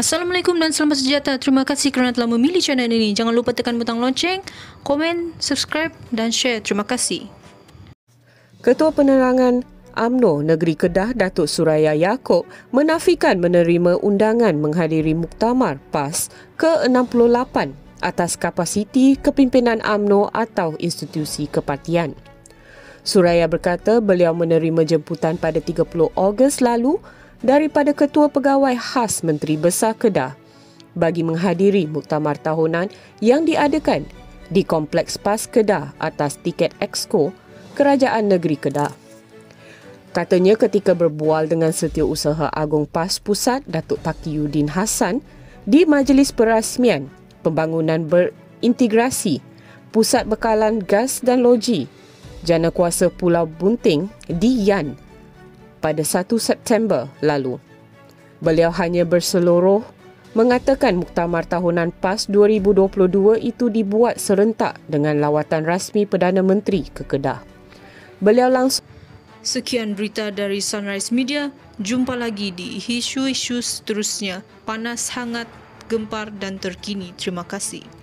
Assalamualaikum dan selamat sejahtera. Terima kasih kerana telah memilih channel ini. Jangan lupa tekan butang lonceng, komen, subscribe dan share. Terima kasih. Ketua Penerangan AMNO Negeri Kedah Datuk Suraya Yaakob menafikan menerima undangan menghadiri muktamar PAS ke-68 atas kapasiti kepimpinan AMNO atau institusi kepartian. Suraya berkata beliau menerima jemputan pada 30 Ogos lalu daripada Ketua Pegawai Khas Menteri Besar Kedah bagi menghadiri muktamar tahunan yang diadakan di Kompleks PAS Kedah atas tiket Exco Kerajaan Negeri Kedah. Katanya ketika berbual dengan Setiausaha Agung PAS Pusat Datuk Taqiyuddin Hassan di Majlis Perasmian Pembangunan Berintegrasi Pusat Bekalan Gas dan Loji Jana Kuasa Pulau Bunting di Yan pada 1 September lalu. Beliau hanya berseluruh mengatakan muktamar tahunan PAS 2022 itu dibuat serentak dengan lawatan rasmi Perdana Menteri ke Kedah. Beliau langsung Sekian berita dari Sunrise Media. Jumpa lagi di isu-isu seterusnya. Panas, hangat, gempar dan terkini. Terima kasih.